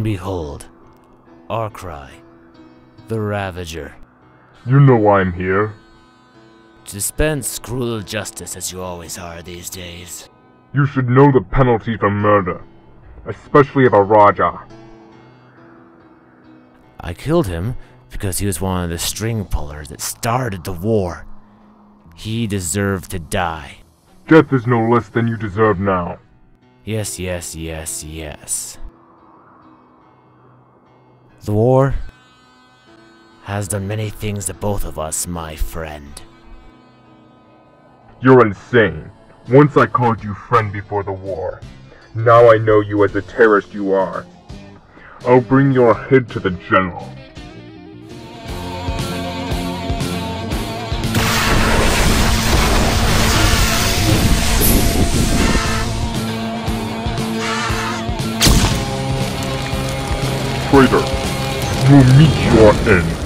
And behold, Arcry, the Ravager. You know why I'm here. To dispense cruel justice as you always are these days. You should know the penalty for murder, especially of a Raja. I killed him because he was one of the string pullers that started the war. He deserved to die. Death is no less than you deserve now. Yes, yes, yes, yes. The war has done many things to both of us, my friend. You're insane. Once I called you friend before the war. Now I know you as the terrorist you are. I'll bring your head to the general. You'll meet your end.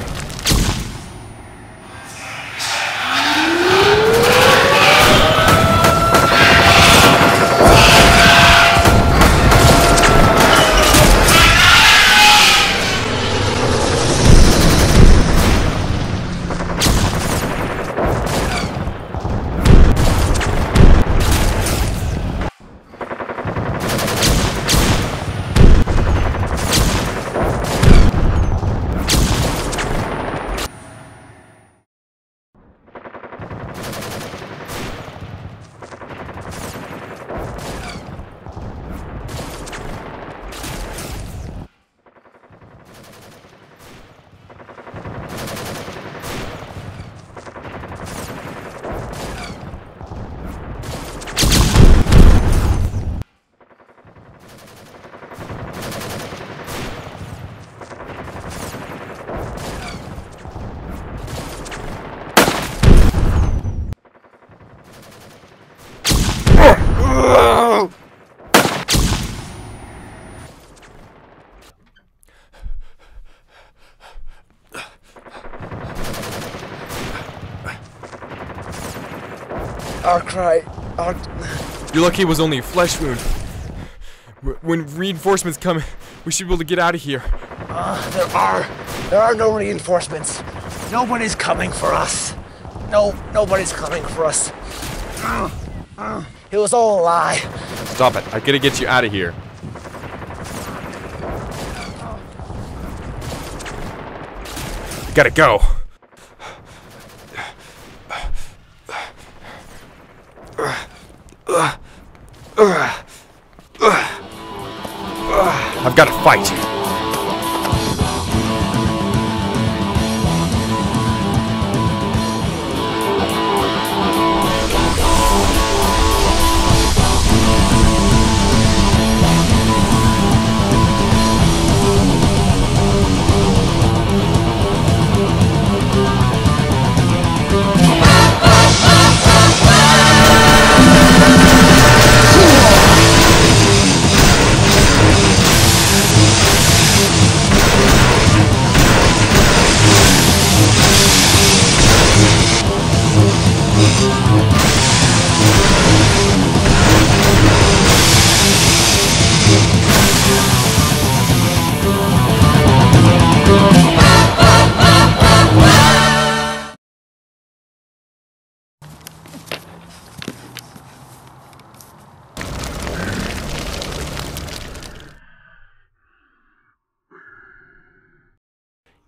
Arcry, Arc. You're lucky it was only a flesh wound. When reinforcements come, we should be able to get out of here. Uh, there are, there are no reinforcements. Nobody's coming for us. No, nobody's coming for us. Uh, uh, it was all a lie. Stop it. I gotta get you out of here. Gotta go. I've got to fight.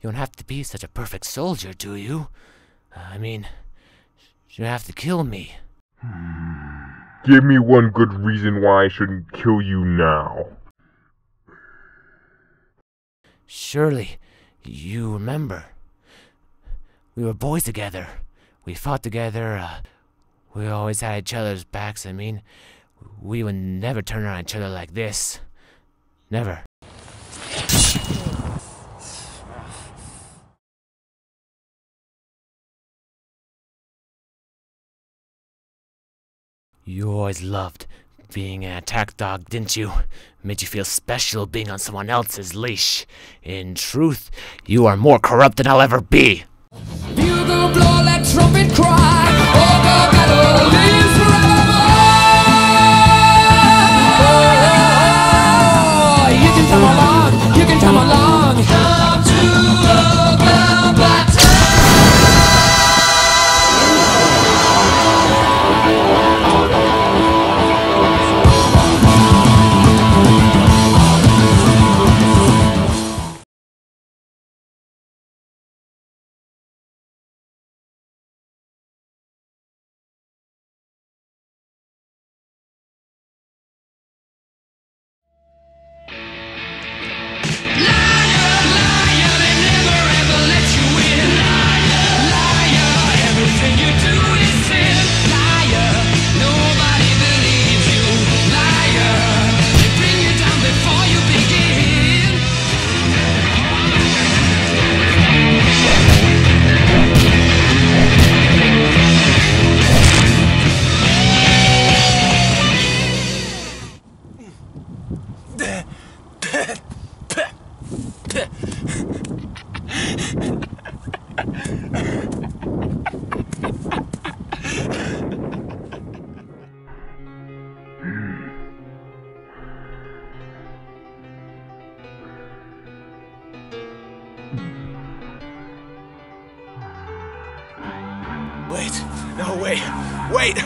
You don't have to be such a perfect soldier, do you? Uh, I mean, you have to kill me. Give me one good reason why I shouldn't kill you now. Surely, you remember. We were boys together. We fought together. Uh, we always had each other's backs. I mean, we would never turn on each other like this. Never. You always loved being an attack dog, didn't you? Made you feel special being on someone else's leash. In truth, you are more corrupt than I'll ever be. Wait, no, wait, wait,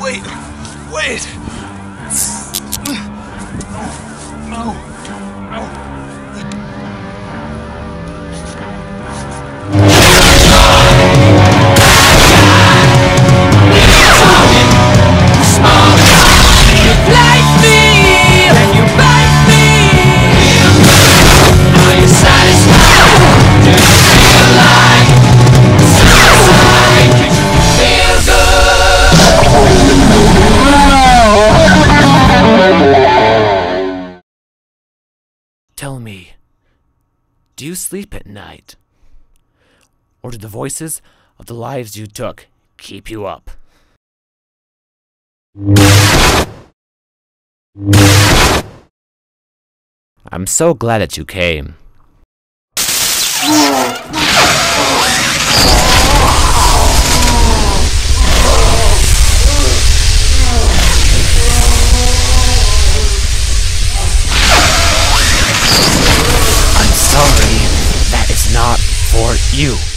wait, wait. No. You sleep at night? Or do the voices of the lives you took keep you up? I'm so glad that you came. You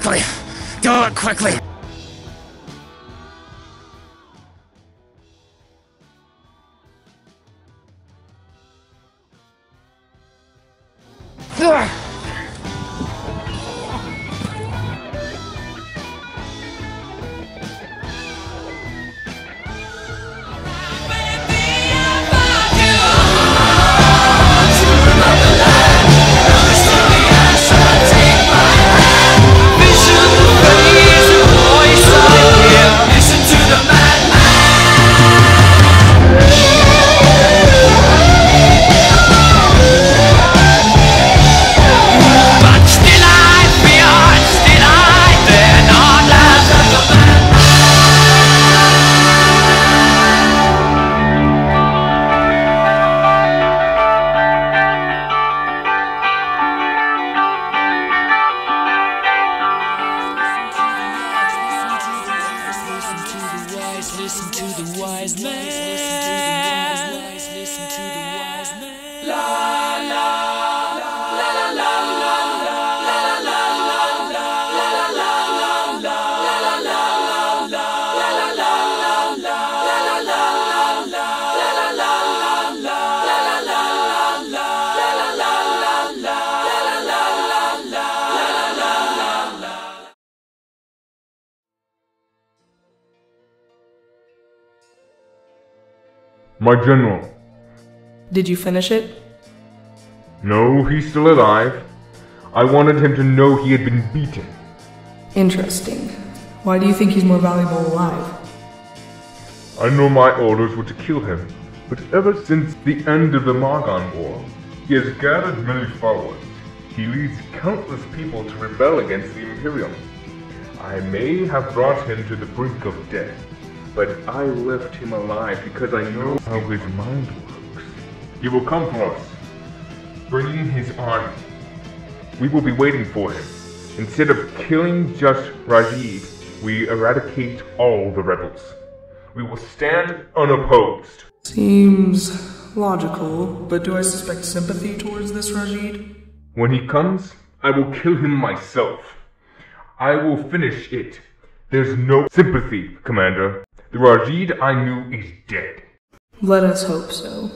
quickly. Do it quickly. Ugh. My general. Did you finish it? No, he's still alive. I wanted him to know he had been beaten. Interesting. Why do you think he's more valuable alive? I know my orders were to kill him, but ever since the end of the Margon War, he has gathered many followers. He leads countless people to rebel against the Imperium. I may have brought him to the brink of death, but I left him alive because I know how his mind works. He will come for us, bringing his army. We will be waiting for him. Instead of killing just Rajid, we eradicate all the rebels. We will stand unopposed. Seems logical, but do I suspect sympathy towards this Rajid? When he comes, I will kill him myself. I will finish it. There's no sympathy, Commander. The Rajid I knew is dead. Let us hope so.